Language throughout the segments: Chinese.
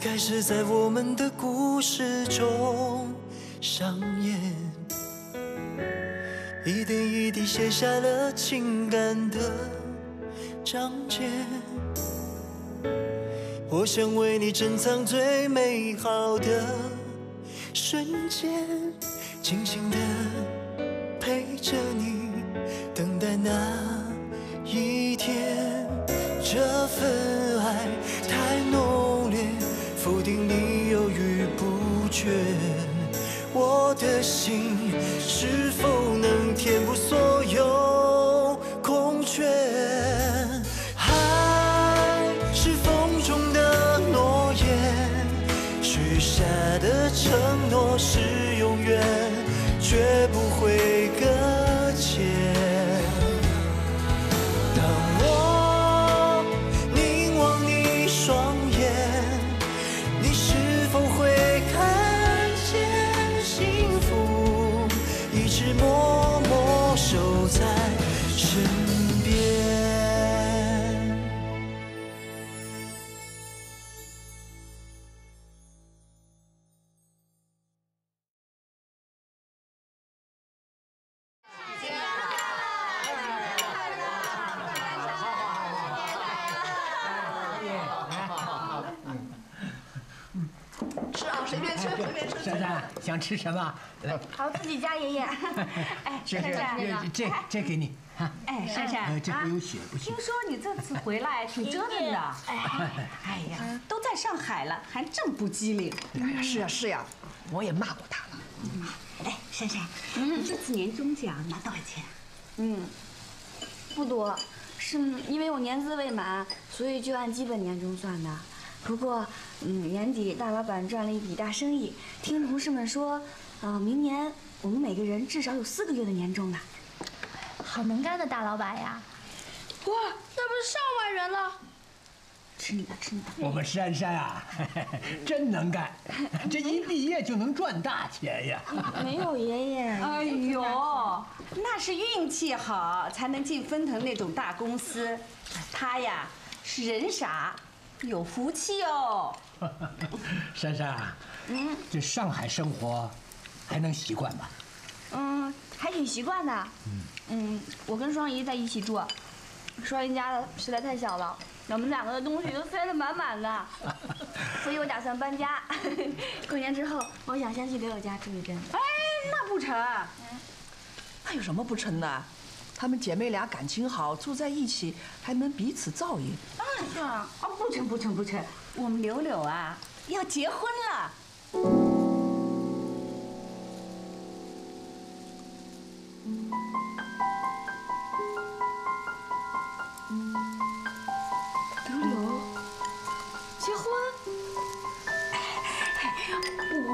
开始在我们的故事中上演，一点一滴写下了情感的章节。我想为你珍藏最美好的瞬间，静静的陪着你，等待那我的心是否能填补所有空缺？爱是风中的诺言，许下的承诺是永远，珊珊 想吃什么？来，好，自己家爷爷。哎，珊珊，这这这给你啊。哎，珊珊呃，这不用血不行听。说你这次回来 挺折腾的。哎呀，都在上海了，还这么不机灵。哎呀，是呀是呀，我也骂过他了。哎，珊珊，你这次年终奖拿多少钱？嗯，不多，是因为我年资未满，所以就按基本年终算的。不过，嗯，年底大老板赚了一笔大生意，听同事们说，呃，明年我们每个人至少有四个月的年终呢。好能干的大老板呀！哇，那不是上万人了？吃你的，吃你的。我们珊珊啊，真能干，这一毕业就能赚大钱呀。没有爷爷。哎呦，那是运气好才能进分腾那种大公司。他呀是人傻，有福气哦。珊珊啊，嗯，这上海生活还能习惯吧？嗯，还挺习惯的。嗯嗯，我跟双姨在一起住，双姨家的实在太小了，我们两个的东西都塞得满满的，所以我打算搬家。过年之后，我想先去刘友家住一阵子。哎，那不成。那有什么不成的？她们姐妹俩感情好，住在一起还能彼此照应。嗯，是啊。哦，不成不成不成，我们柳柳啊要结婚了。刘柳结婚？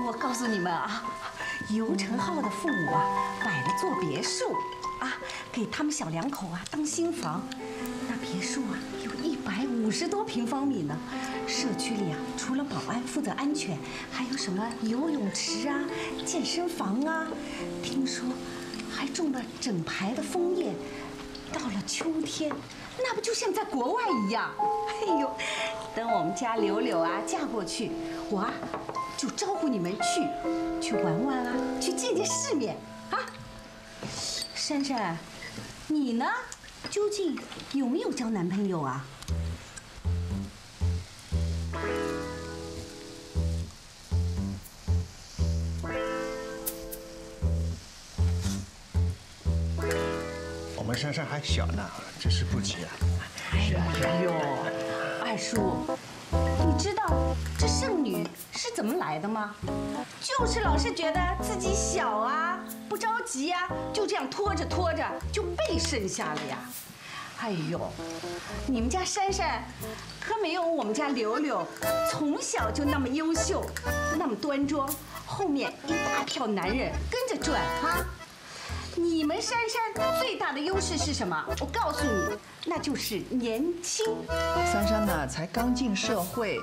我告诉你们啊，尤成浩的父母啊买了座别墅，给他们小两口啊当新房。那别墅啊有一百五十多平方米呢。社区里啊，除了保安负责安全，还有什么游泳池啊、健身房啊。听说还种了整排的枫叶。到了秋天，那不就像在国外一样？哎呦，等我们家柳柳啊嫁过去，我啊就招呼你们去，去玩玩啊，去见见世面啊。珊珊，你呢？究竟有没有交男朋友啊？我们珊珊还小呢，只是不急啊。哎呦，二叔，你知道这剩女是怎么来的吗？就是老是觉得自己小啊，不着急呀、就这样拖着拖着就被剩下了呀。哎呦，你们家珊珊可没有我们家柳柳从小就那么优秀，那么端庄，后面一大票男人跟着转哈。你们珊珊最大的优势是什么？我告诉你，那就是年轻。珊珊呢，才刚进社会，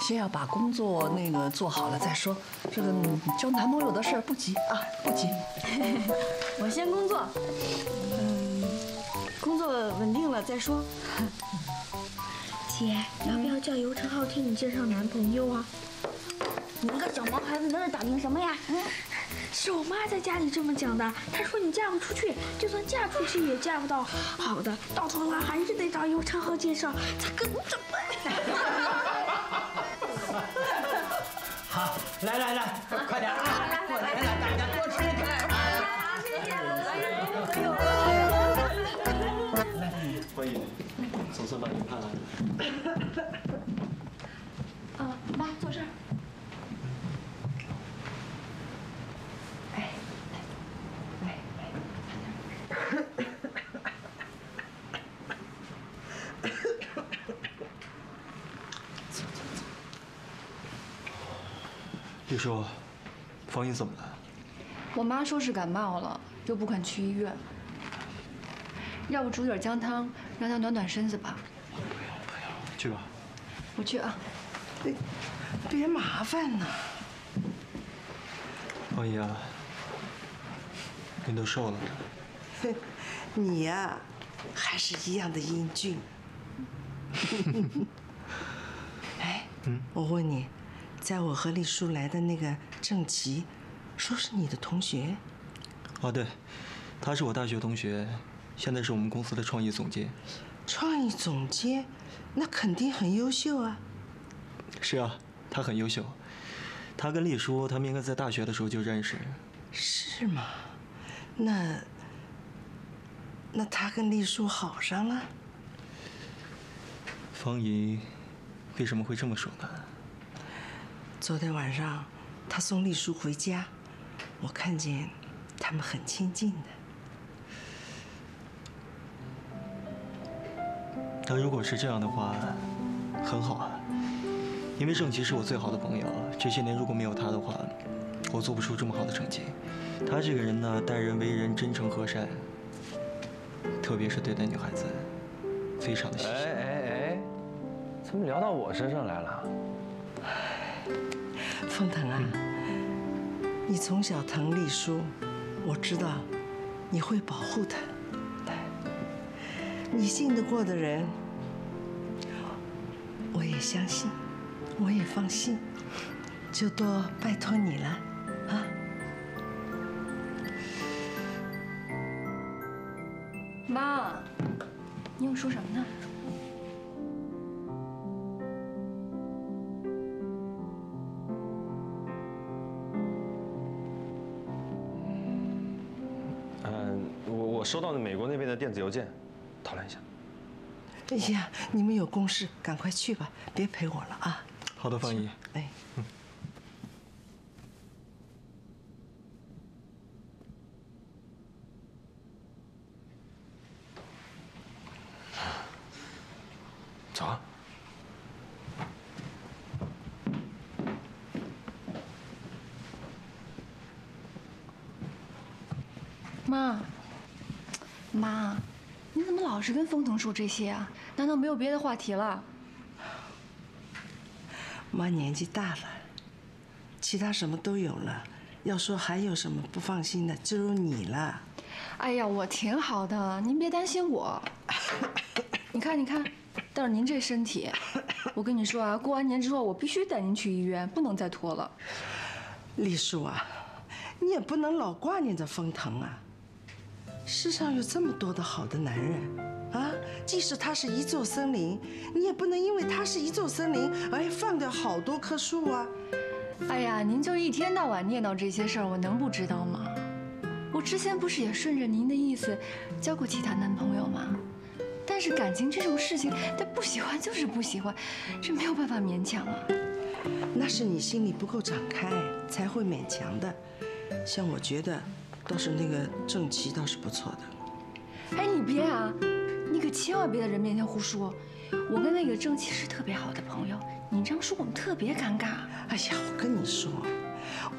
先要把工作那个做好了再说。这个嗯交男朋友的事儿不急啊，不急。我先工作，嗯，工作稳定了再说。姐，要不要叫尤承浩替你介绍男朋友啊？你一个小毛孩子在那打听什么呀？嗯，是我妈在家里这么讲的。她说你嫁不出去，就算嫁出去也嫁不到好的，到头来还是得找尤承浩介绍，才跟你怎么？好，来来来，快点啊！过来了，大家多吃点。欢迎，总算把你盼来了。呃，妈，坐这儿。李叔，方姨怎么了？我妈说是感冒了，又不肯去医院。要不煮点姜汤，让她暖暖身子吧。去吧。我去啊。别麻烦呐。方姨啊，您都瘦了。哼，你呀，还是一样的英俊。哎，我问你，在我和丽叔来的那个郑琪，说是你的同学？哦，对，他是我大学同学，现在是我们公司的创意总监。创意总监，那肯定很优秀啊。是啊，他很优秀。他跟丽叔，他们应该在大学的时候就认识。是吗？那那他跟丽叔好上了？方姨为什么会这么说呢？昨天晚上他送丽叔回家，我看见他们很亲近的。那如果是这样的话，很好啊。因为郑琪是我最好的朋友，这些年如果没有他的话，我做不出这么好的成绩。他这个人呢，待人为人真诚和善，特别是对待女孩子，非常的细心。哎哎哎，怎么聊到我身上来了？风腾啊，你从小疼丽叔，我知道你会保护她。你信得过的人，我也相信，我也放心，就多拜托你了，啊！妈，你又说什么呢？的电子邮件，讨论一下。哎呀，你们有公事，赶快去吧，别陪我了啊！好的，方姨。哎，走啊。妈，妈，你怎么老是跟风腾说这些啊？难道没有别的话题了？妈年纪大了，其他什么都有了，要说还有什么不放心的，只有你了。哎呀，我挺好的，您别担心我。你看，你看，但是您这身体，我跟你说啊，过完年之后我必须带您去医院，不能再拖了。丽叔啊，你也不能老挂念着风腾啊。世上有这么多的好的男人，啊，即使它是一座森林，你也不能因为它是一座森林而放掉好多棵树啊。哎呀，您就一天到晚念叨这些事儿，我能不知道吗？我之前不是也顺着您的意思交过其他男朋友吗？但是感情这种事情，他不喜欢就是不喜欢，这没有办法勉强啊。那是你心里不够敞开才会勉强的。像我觉得，倒是那个郑琪倒是不错的。哎，你别啊，你可千万别在人面前胡说。我跟那个郑琪是特别好的朋友，你这样说我们特别尴尬。哎呀，我跟你说，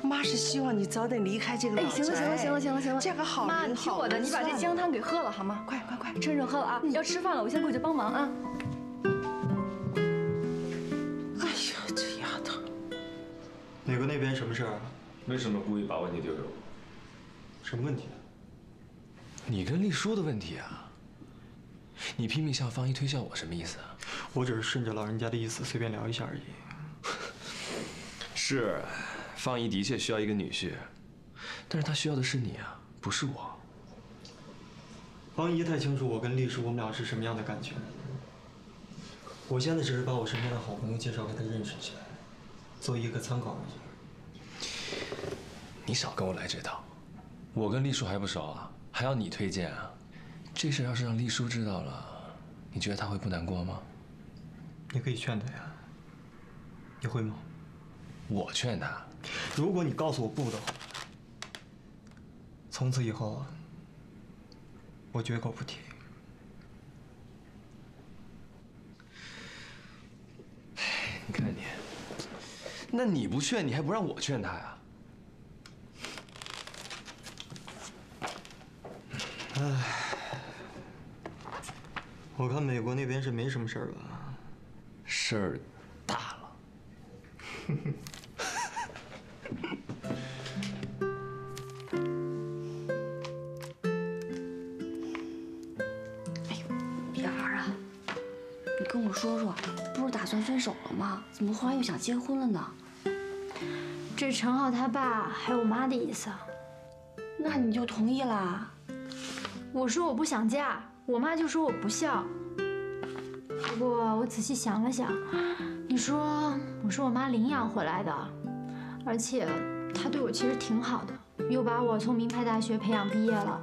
我妈是希望你早点离开这个老哎，宅。行了行了行了行了行了，嫁个好妈，你听我的，你把这姜汤给喝了好吗？快快快，趁热喝了啊！要吃饭了，我先过去帮忙啊。哎呀，这丫头，美国那边什么事儿啊？为什么故意把问题丢给我？什么问题啊？你跟丽叔的问题啊？你拼命向方一推销我什么意思啊？我只是顺着老人家的意思随便聊一下而已。是，方姨的确需要一个女婿，但是她需要的是你啊，不是我。方姨太清楚我跟丽叔我们俩是什么样的感情。我现在只是把我身边的好朋友介绍给她认识起来，作为一个参考而已。你少跟我来这套，我跟丽叔还不熟啊，还要你推荐啊？这事要是让丽叔知道了，你觉得他会不难过吗？你可以劝他呀。你会吗？我劝他。如果你告诉我不的话，从此以后啊，我绝口不提。你看你，那你不劝，你还不让我劝他呀？唉，我看美国那边是没什么事儿吧？事儿大了。别儿啊，你跟我说说，不是打算分手了吗？怎么忽然又想结婚了呢？这是陈浩他爸还有我妈的意思。那你就同意啦？我说我不想嫁，我妈就说我不孝。不过我仔细想了想，你说我是我妈领养回来的，而且她对我其实挺好的，又把我从名牌大学培养毕业了，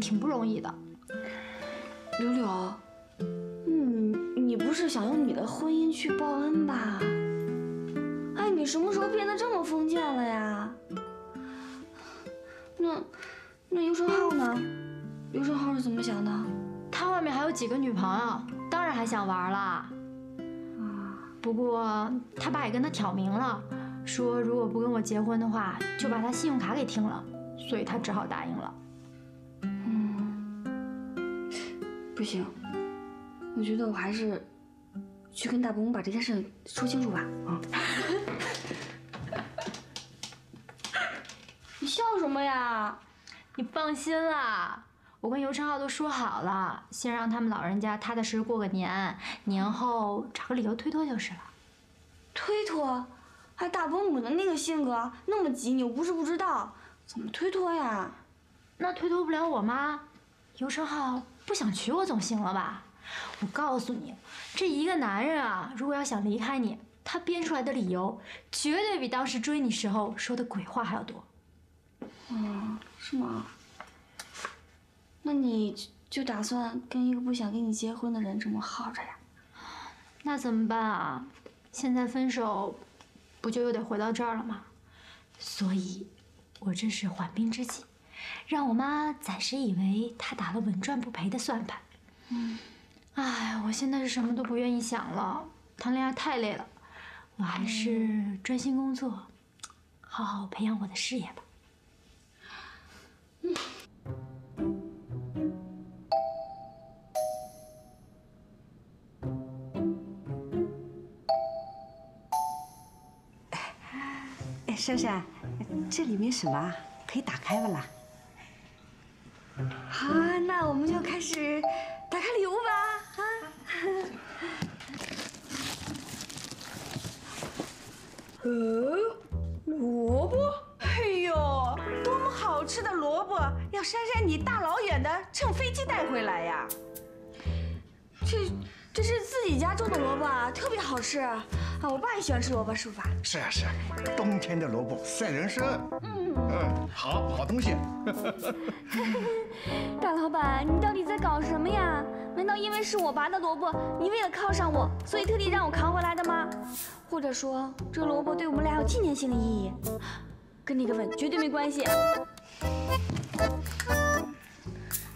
挺不容易的。柳柳，嗯，你不是想用你的婚姻去报恩吧？哎，你什么时候变得这么封建了呀？那那尤承浩呢？尤承浩是怎么想的？他外面还有几个女朋友，当然还想玩了。啊，不过他爸也跟他挑明了，说如果不跟我结婚的话，就把他信用卡给停了，所以他只好答应了。嗯，不行，我觉得我还是去跟大伯母把这件事说清楚吧。啊。你笑什么呀？你放心啦，我跟尤承浩都说好了，先让他们老人家踏踏实实过个年，年后找个理由推脱就是了。推脱？还大伯母的那个性格那么急，你又不是不知道，怎么推脱呀？那推脱不了我妈，尤承浩不想娶我总行了吧？我告诉你，这一个男人啊，如果要想离开你，他编出来的理由绝对比当时追你时候说的鬼话还要多。嗯，是吗？那你就打算跟一个不想跟你结婚的人这么耗着呀？那怎么办啊？现在分手，不就又得回到这儿了吗？所以，我这是缓兵之计，让我妈暂时以为他打了稳赚不赔的算盘。嗯，哎，我现在是什么都不愿意想了，谈恋爱太累了，我还是专心工作，好好培养我的事业吧。哎，珊珊，这里面什么啊？可以打开不啦？好啊，那我们就开始打开礼物吧！啊，呃，萝卜，哎呦，多么好吃的萝卜，要珊珊你大老远的乘飞机带回来呀？这这是自己家种的萝卜啊，特别好吃啊！我爸也喜欢吃萝卜，是吧？是啊是啊，冬天的萝卜赛人参，嗯嗯，好好东西。大老板，你到底在搞什么呀？难道因为是我拔的萝卜，你为了犒赏我，所以特地让我扛回来的吗？或者说，这萝卜对我们俩有纪念性的意义？跟那个吻绝对没关系。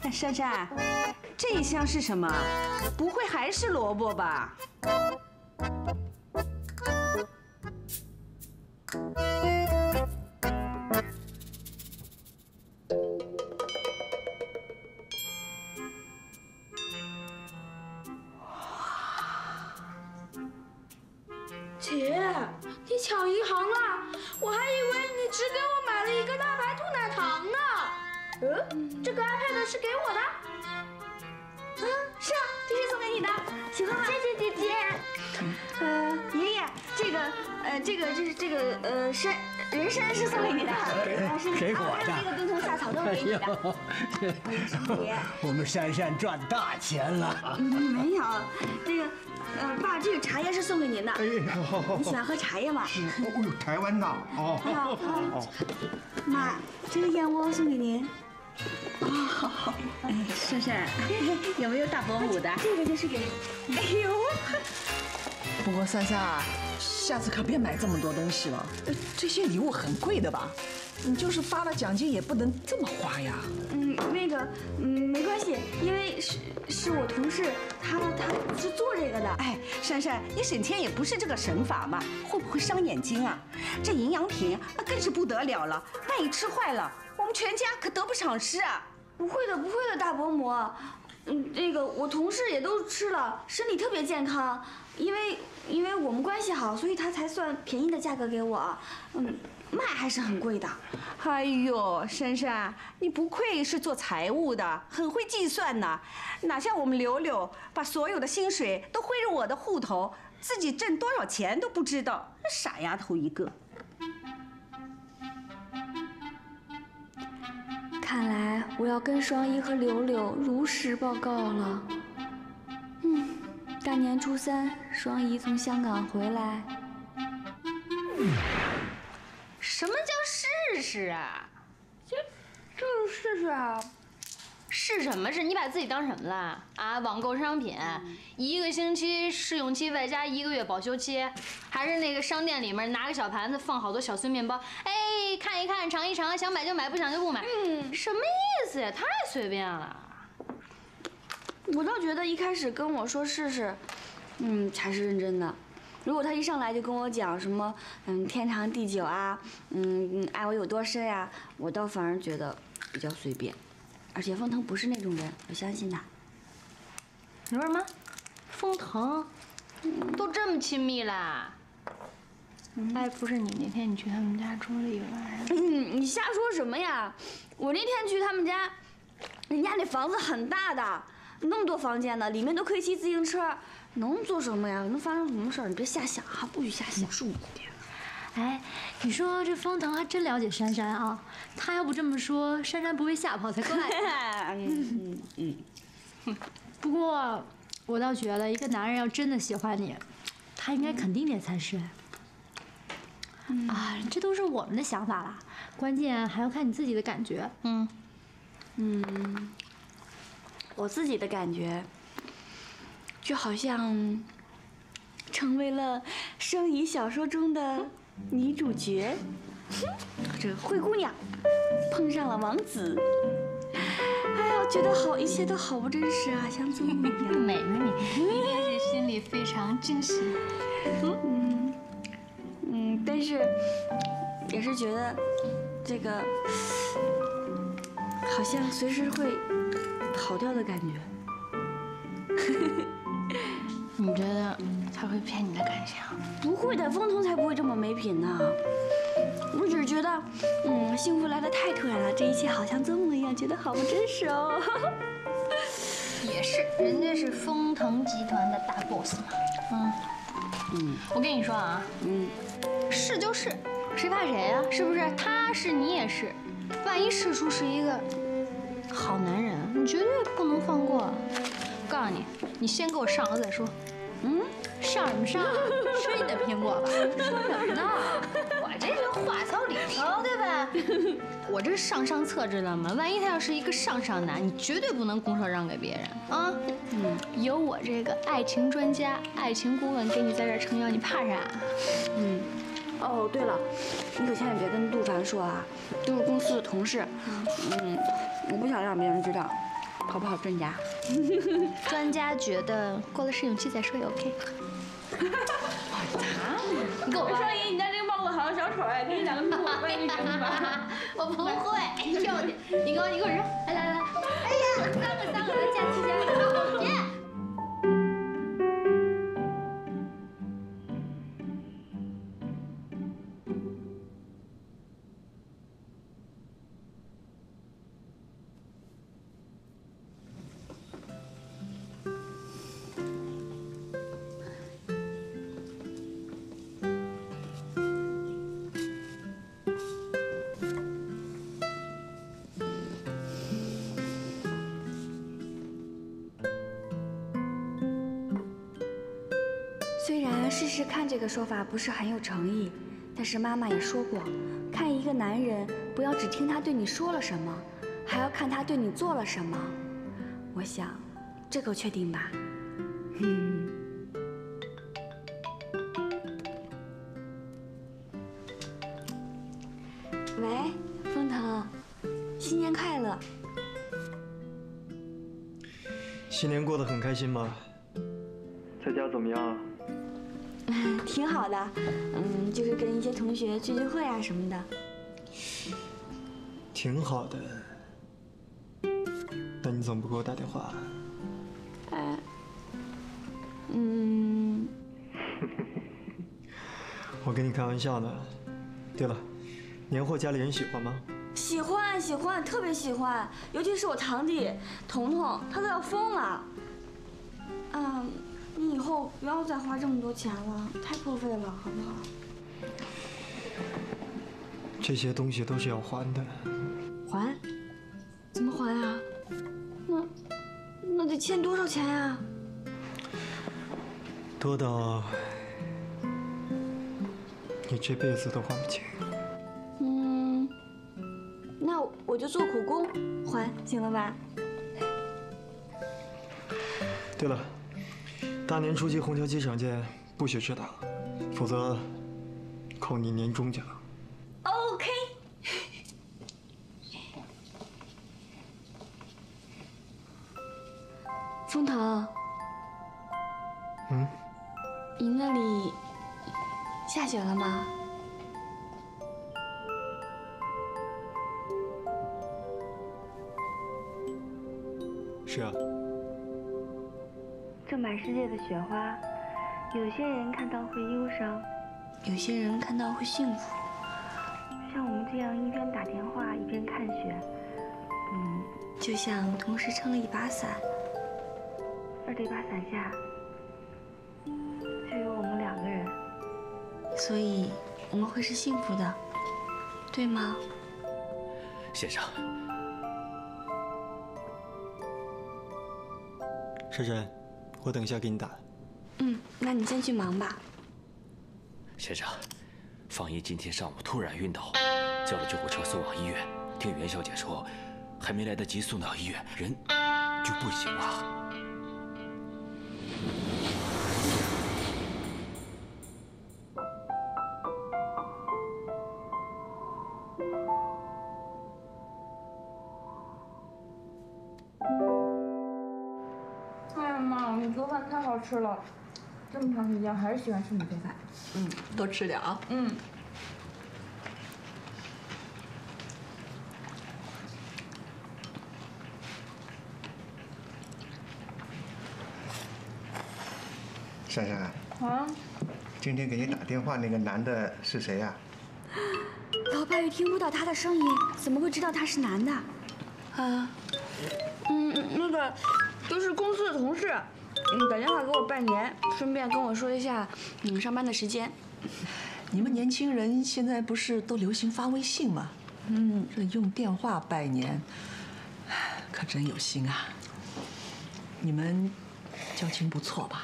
那，珊珊，这一箱是什么？不会还是萝卜吧？我们珊珊赚大钱了。嗯没有，这个，呃，爸，这个茶叶是送给您的。哎呀，好好你喜欢喝茶叶吗？哦呦，台湾的哦。好好妈，这个燕窝送给您。哦，哎，珊珊，有没有大伯母的？这个就是给，哎呦，不过珊珊啊，下次可别买这么多东西了，呃这些礼物很贵的吧？你就是发了奖金也不能这么花呀。嗯，那个，嗯，没关系，因为是是我同事，他他是做这个的。哎，珊珊，你省钱也不是这个省法嘛，会不会伤眼睛啊？这营养品那更是不得了了，万一吃坏了，我们全家可得不偿失啊！不会的，不会的，大伯母。嗯，那个我同事也都吃了，身体特别健康。因为因为我们关系好，所以他才算便宜的价格给我。嗯，卖还是很贵的。哎呦，珊珊，你不愧是做财务的，很会计算呢。哪像我们柳柳，把所有的薪水都汇入我的户头，自己挣多少钱都不知道，傻丫头一个。看来我要跟双一和柳柳如实报告了。嗯，大年初三，双姨从香港回来。什么叫试试啊？就就是试试啊。试什么试？你把自己当什么了？啊，网购商品，一个星期试用期外加一个月保修期，还是那个商店里面拿个小盘子放好多小碎面包，哎，看一看，尝一尝，想买就买，不想就不买。嗯，什么意思呀？太随便了。我倒觉得一开始跟我说试试，嗯，才是认真的。如果他一上来就跟我讲什么，嗯，天长地久啊，嗯，爱我有多深呀、我倒反而觉得比较随便。而且封腾不是那种人，我相信他。你说什么？封腾，都这么亲密啦？哎，不是你那天你去他们家住了一晚上，你，你瞎说什么呀？我那天去他们家，人家那房子很大的，那么多房间呢，里面都可以骑自行车，能做什么呀？能发生什么事儿？你别瞎想啊，不许瞎想。注意点。哎，你说这方腾还真了解珊珊啊！他要不这么说，珊珊不被吓跑才怪。嗯嗯嗯。不过，我倒觉得一个男人要真的喜欢你，他应该肯定点才是。啊，这都是我们的想法啦，关键还要看你自己的感觉。嗯。嗯，我自己的感觉，就好像成为了生疑小说中的女主角，这个灰姑娘碰上了王子。哎呀，我觉得好，一切都好不真实啊，像做梦一样。美呢你，一定是心里非常真实。嗯嗯，但是也是觉得这个好像随时会跑掉的感觉。你觉得他会骗你的感情？不会的，风腾才不会这么没品呢。我只是觉得，嗯，幸福来的太突然了，这一切好像做梦一样，觉得好不真实哦。也是，人家是风腾集团的大 boss 嘛。嗯嗯，我跟你说啊，嗯，是就是，谁怕谁呀、是不是？他是你也是，万一世叔是一个好男人，你绝对不能放过。你，你先给我上了再说。嗯，上什么上啊？吃你的苹果吧！说什么呢？我这是话糙理糙，对吧？我这是上上策，知道吗？万一他要是一个上上男，你绝对不能拱手让给别人啊！嗯，有我这个爱情专家、爱情顾问给你在这撑腰，你怕啥？嗯，哦，对了，你可千万别跟杜凡说啊，都是公司的同事。嗯，我不想让别人知道，好不好，专家？专家觉得过了试用期再说也 OK。你给我双姨，你家这个帽子好像小丑哎，给你两个兔我也行吧？我不会，哎呦我去！你给我，你给我扔！来来来，哎呀，三个试试看这个说法不是很有诚意，但是妈妈也说过，看一个男人不要只听他对你说了什么，还要看他对你做了什么。我想，这够确定吧？嗯。喂，风腾，新年快乐！新年过得很开心吗？挺好的，嗯，就是跟一些同学聚聚会啊什么的。挺好的。那你怎么不给我打电话？哎，嗯，我跟你开玩笑呢。对了，年货家里人喜欢吗？喜欢喜欢，特别喜欢，尤其是我堂弟彤彤，他都要疯了。后不要再花这么多钱了，太破费了，好不好？这些东西都是要还的。还？怎么还啊？那那得欠多少钱呀？多到你这辈子都还不清。嗯，那我就做苦工还，行了吧？对了，大年初七虹桥机场见，不许迟到，否则扣你年终奖。有些人看到会忧伤，有些人看到会幸福。像我们这样一边打电话一边看雪，嗯，就像同时撑了一把伞，而这把伞下。就有我们两个人，所以我们会是幸福的，对吗？先生，珊珊，我等一下给你打。那你先去忙吧。先生，方姨今天上午突然晕倒，叫了救护车送往医院。听袁小姐说，还没来得及送到医院，人就不行了。这么长时间还是喜欢吃你做饭。嗯，多吃点啊。嗯。珊珊，啊，今天给你打电话那个男的是谁呀、老爸又听不到他的声音，怎么会知道他是男的？啊，嗯，那个都是公司的同事，嗯，打电话给我拜年，顺便跟我说一下你们上班的时间。你们年轻人现在不是都流行发微信吗？嗯，这用电话拜年，可真有心啊。你们交情不错吧？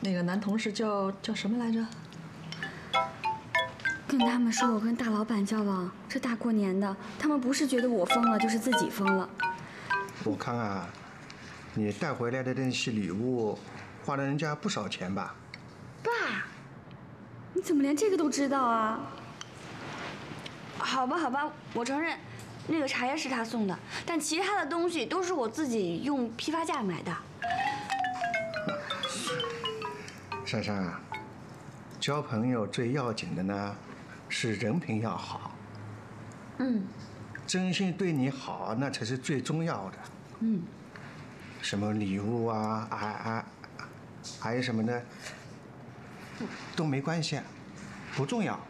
那个男同事叫叫什么来着？跟他们说我跟大老板交往，这大过年的，他们不是觉得我疯了，就是自己疯了。我看啊，你带回来的那些礼物，花了人家不少钱吧？爸，你怎么连这个都知道啊？好吧，好吧，我承认，那个茶叶是他送的，但其他的东西都是我自己用批发价买的。珊珊啊，交朋友最要紧的呢，是人品要好，嗯真心对你好，那才是最重要的。嗯，什么礼物啊，还还还有什么呢？都没关系，不重要。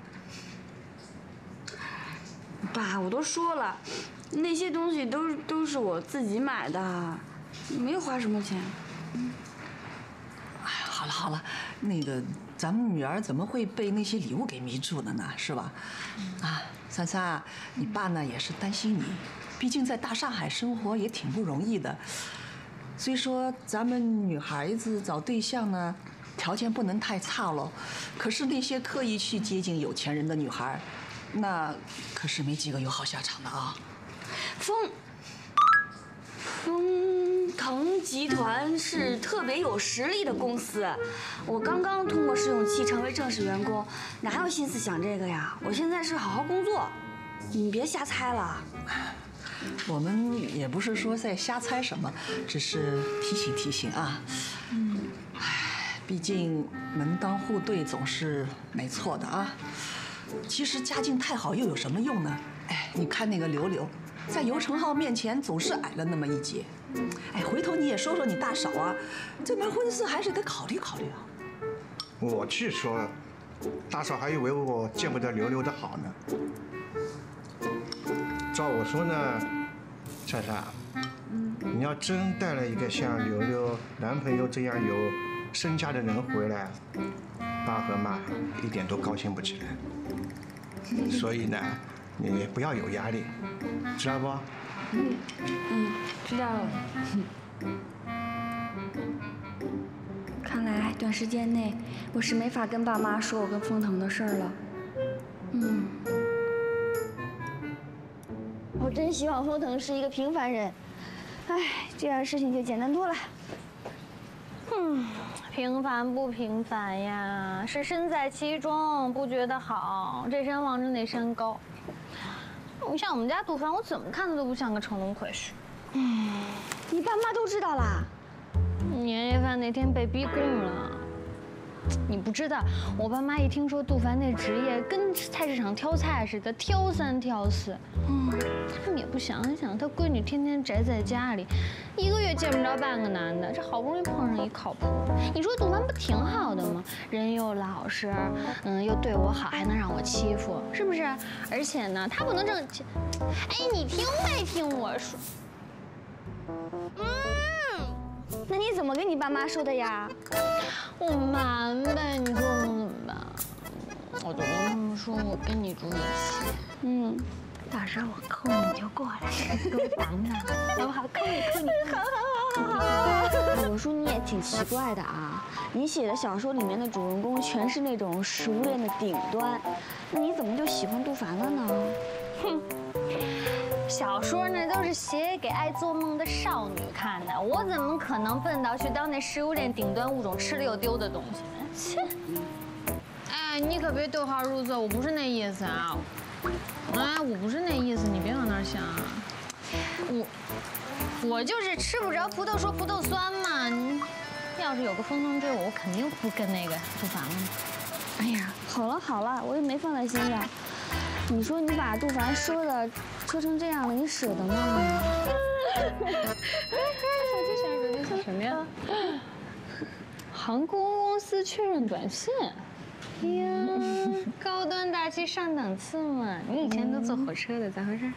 爸，我都说了，那些东西都都是我自己买的，没有花什么钱。哎呀，好了好了，那个咱们女儿怎么会被那些礼物给迷住了呢？是吧？啊，三三啊，你爸呢也是担心你，毕竟在大上海生活也挺不容易的。虽说咱们女孩子找对象呢，条件不能太差喽。可是那些刻意去接近有钱人的女孩，那可是没几个有好下场的啊。风风腾集团是特别有实力的公司，我刚刚通过试用期成为正式员工，哪有心思想这个呀？我现在是好好工作，你们别瞎猜了。我们也不是说在瞎猜什么，只是提醒提醒啊。嗯，唉，毕竟门当户对总是没错的啊。其实家境太好又有什么用呢？哎，你看那个刘刘，在尤承浩面前总是矮了那么一截。哎，回头你也说说你大嫂啊，这门婚事还是得考虑考虑啊。我去说，大嫂还以为我见不得刘刘的好呢。照我说呢，珊珊，你要真带了一个像刘刘男朋友这样有身家的人回来，爸和妈一点都高兴不起来。所以呢，你不要有压力，知道不？嗯嗯，知道了。看来短时间内我是没法跟爸妈说我跟封腾的事儿了。嗯。我真希望封腾是一个平凡人，哎，这样事情就简单多了。嗯，平凡不平凡呀？是身在其中不觉得好，这山望着那山高。你像我们家杜凡，我怎么看他都不像个乘龙快婿。嗯，你爸妈都知道啦？年夜饭那天被逼供了。你不知道，我爸妈一听说杜凡那职业，跟菜市场挑菜似的，挑三挑四。嗯，他们也不想想，他闺女天天宅在家里，一个月见不着半个男的，这好不容易碰上一靠谱，你说杜凡不挺好的吗？人又老实，嗯，又对我好，还能让我欺负，是不是？而且呢，他不能挣钱。哎，你听没听我说？那你怎么跟你爸妈说的呀？我瞒呗，你说我怎么办？我就跟他们说我跟你住一起，嗯，到时候我扣你就过来，给我挡挡，好不好？扣你扣你，好好好好好。我说你也挺奇怪的啊，你写的小说里面的主人公全是那种食物链的顶端，那你怎么就喜欢杜凡了呢？哼。小说那都是写给爱做梦的少女看的，我怎么可能笨到去当那食物链顶端物种吃了又丢的东西？切！哎，你可别对号入座，我不是那意思啊！哎，我不是那意思，你别往那儿想。我我就是吃不着葡萄说葡萄酸嘛。你要是有个风筝追我，我肯定不跟那个杜凡了。哎呀，好了好了，我也没放在心上。你说你把杜凡说的说成这样了，你舍得吗？手机响，手机响，什么呀？航空公司确认短信。呀，高端大气上档次嘛！你以前都坐火车的，咋回事？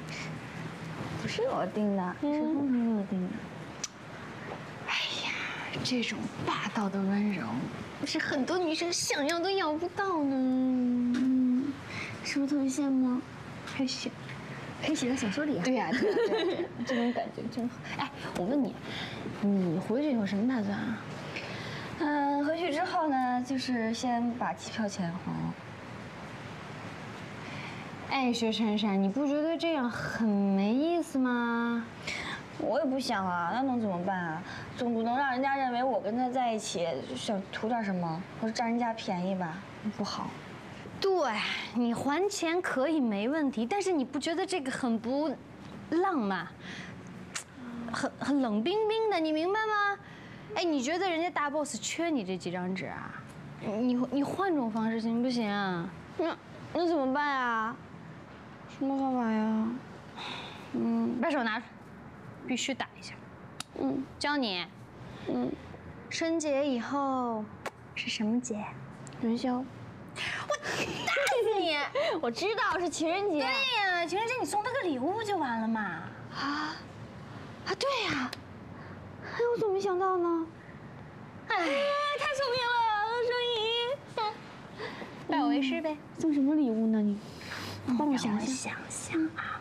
不是我订的，是风腾给我订的。哎呀，这种霸道的温柔，是很多女生想要都要不到的。是不是特别羡慕？可以写，可以写在小说里啊！对呀，对呀，对呀，这种感觉真好。哎，我问你，你回去有什么打算啊？嗯，回去之后呢，就是先把机票钱还了。哎，薛珊珊，你不觉得这样很没意思吗？我也不想啊，那能怎么办啊？总不能让人家认为我跟他在一起想图点什么，或者占人家便宜吧？不好。对你还钱可以没问题，但是你不觉得这个很不浪漫，很很冷冰冰的，你明白吗？哎，你觉得人家大 boss 缺你这几张纸啊？你你换种方式行不行？啊那那怎么办啊？什么方法呀？嗯，把手拿出来，必须打一下。嗯，教你。嗯，春节以后是什么节？元宵。我打死你！我知道是情人节。对呀，情人节你送他个礼物不就完了吗？啊啊，对呀！哎，我怎么没想到呢？哎，太聪明了，双姨。拜我为师呗。送什么礼物呢？你帮我想想。想想啊。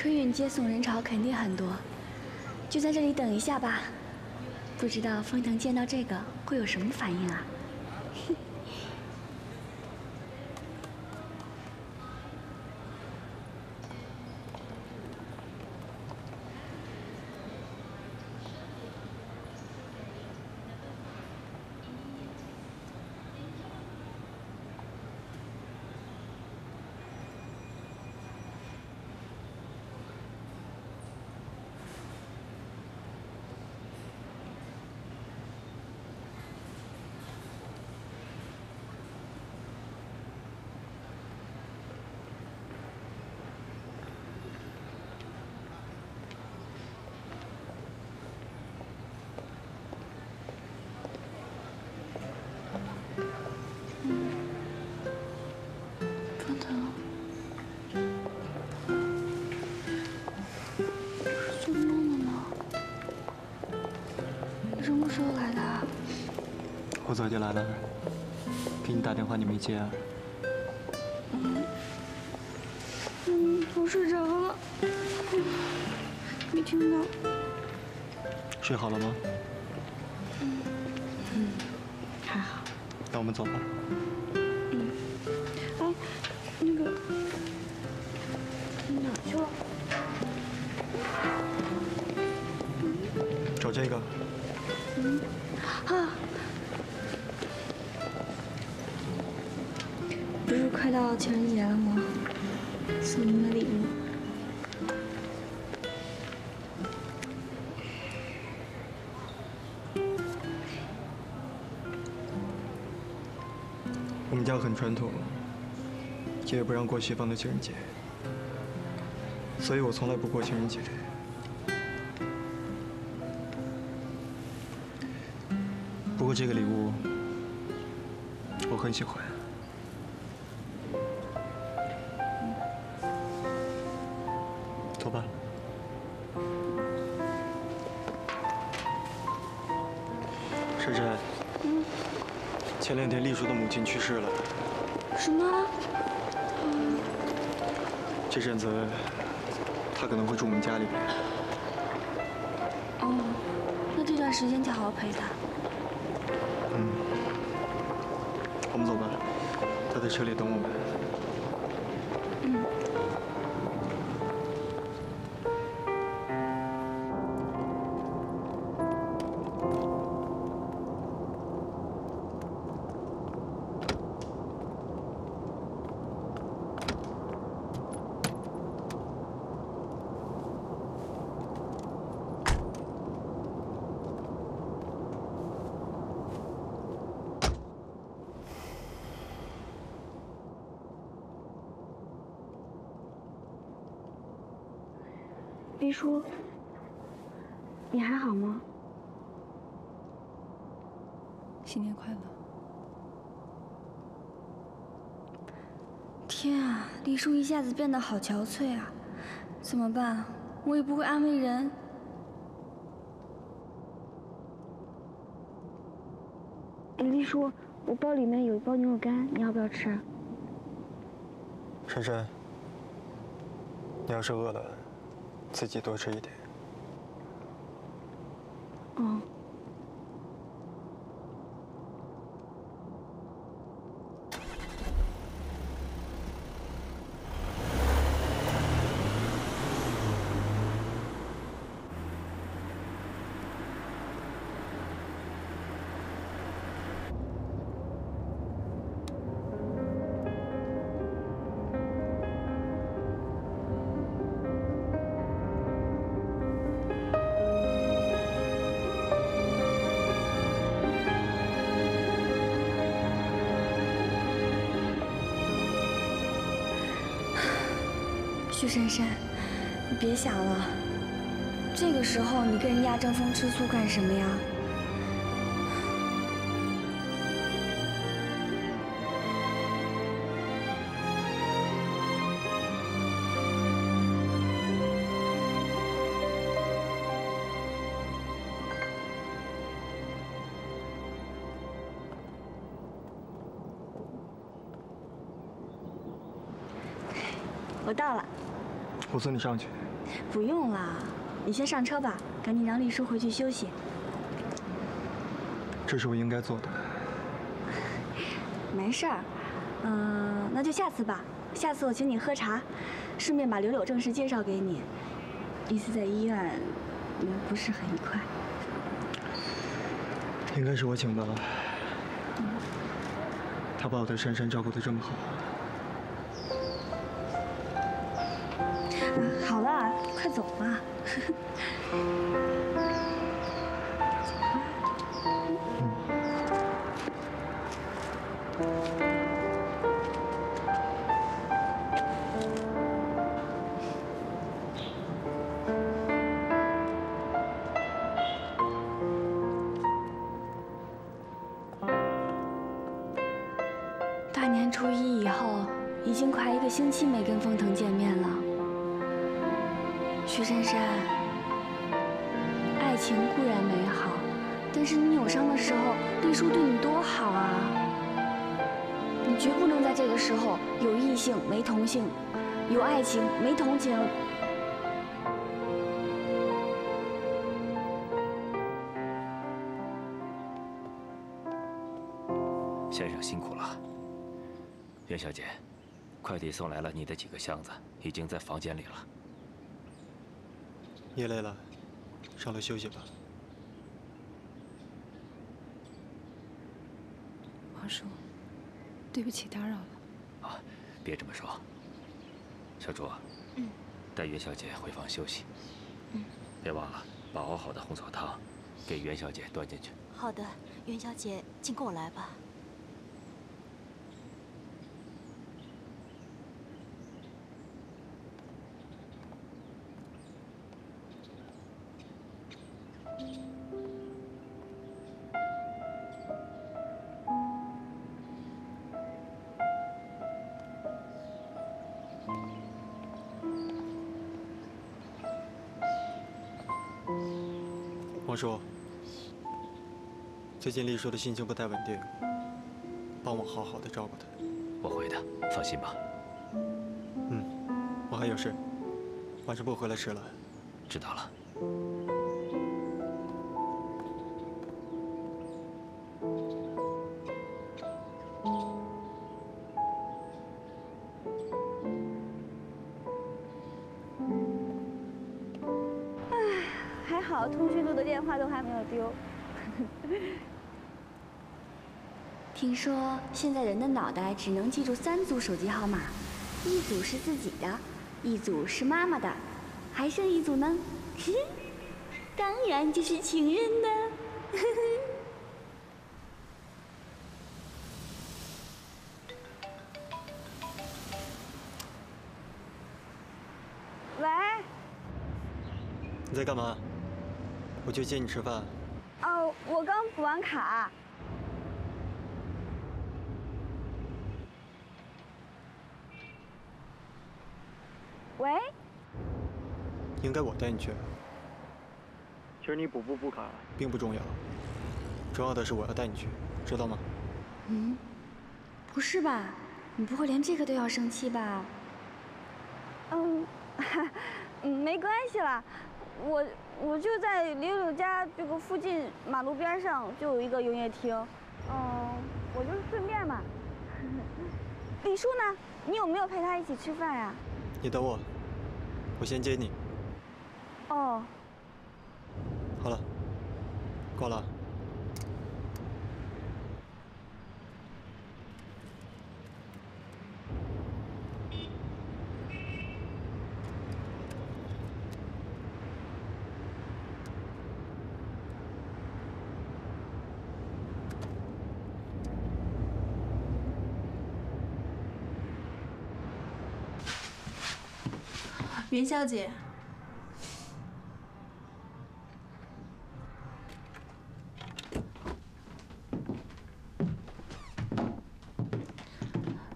春运接送人潮肯定很多，就在这里等一下吧。不知道封腾见到这个会有什么反应啊？早就来了，给你打电话你没接啊？嗯，嗯，我睡着了，没听到。睡好了吗？嗯，还好。那我们走吧。嗯，哎，那个，你哪去了？找这个。我很传统，也不让过西方的情人节，所以我从来不过情人节。不过这个礼物我很喜欢。前两天丽叔的母亲去世了，什么？嗯，这阵子他可能会住我们家里面。哦，那这段时间就好好陪他。嗯，我们走吧，他在车里等我们。黎叔，你还好吗？新年快乐！天啊，黎叔一下子变得好憔悴啊，怎么办？我也不会安慰人。黎叔，我包里面有一包牛肉干，你要不要吃？珊珊，你要是饿了，自己多吃一点。嗯。珊珊，你别想了，这个时候你跟人家争风吃醋干什么呀？我到了。我送你上去。不用了，你先上车吧，赶紧让丽叔回去休息。这是我应该做的。没事儿，嗯，那就下次吧。下次我请你喝茶，顺便把柳柳正式介绍给你。一次在医院，不是很愉快。应该是我请的。他把我的珊珊照顾得这么好。好了，快走吧。袁小姐，快递送来了，你的几个箱子已经在房间里了。你累了，上楼休息吧。王叔，对不起，打扰了。啊，别这么说。小朱，嗯，带袁小姐回房休息。嗯，别忘了把熬好的红枣汤给袁小姐端进去。好的，袁小姐，请跟我来吧。叔，最近丽叔的心情不太稳定，帮我好好的照顾她。我会的，放心吧。嗯，我还有事，晚上不回来吃了。知道了。丢。听说现在人的脑袋只能记住三组手机号码，一组是自己的，一组是妈妈的，还剩一组呢？当然就是情人的。喂，你在干嘛？我去接你吃饭。哦，我刚补完卡。喂，应该我带你去。其实你补不补卡并不重要，重要的是我要带你去，知道吗？嗯，不是吧？你不会连这个都要生气吧？嗯，嗯，没关系啦，我我就在柳柳家这个附近马路边上就有一个营业厅，嗯，我就是顺便嘛。李叔呢？你有没有陪他一起吃饭呀？你等我，我先接你。哦，好了，挂了。袁小姐，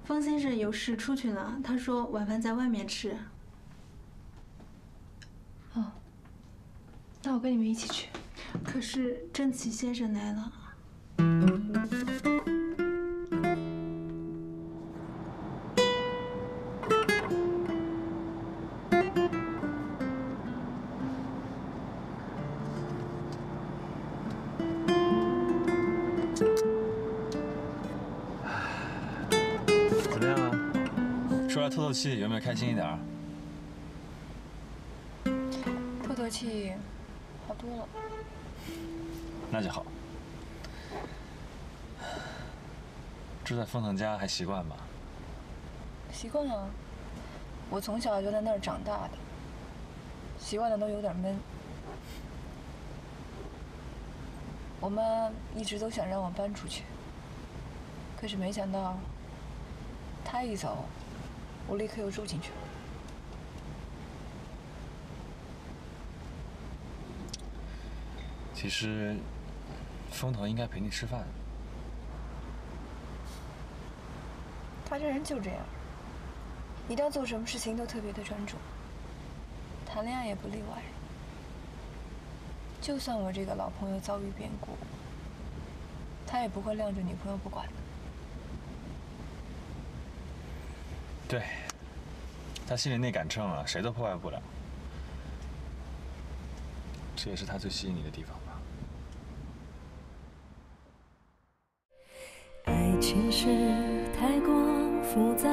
方先生有事出去了，他说晚饭在外面吃。哦，那我跟你们一起去。可是郑启先生来了。开心一点？透透气，好多了。那就好。住在封腾家还习惯吗？习惯啊，我从小就在那儿长大的，习惯的都有点闷。我妈一直都想让我搬出去，可是没想到，她一走，我立刻又住进去了。其实，风腾应该陪你吃饭。他这人就这样，一旦做什么事情都特别的专注，谈恋爱也不例外。就算我这个老朋友遭遇变故，他也不会晾着女朋友不管的。对，他心里那杆秤啊，谁都破坏不了。这也是他最吸引你的地方吧。爱情是太过复杂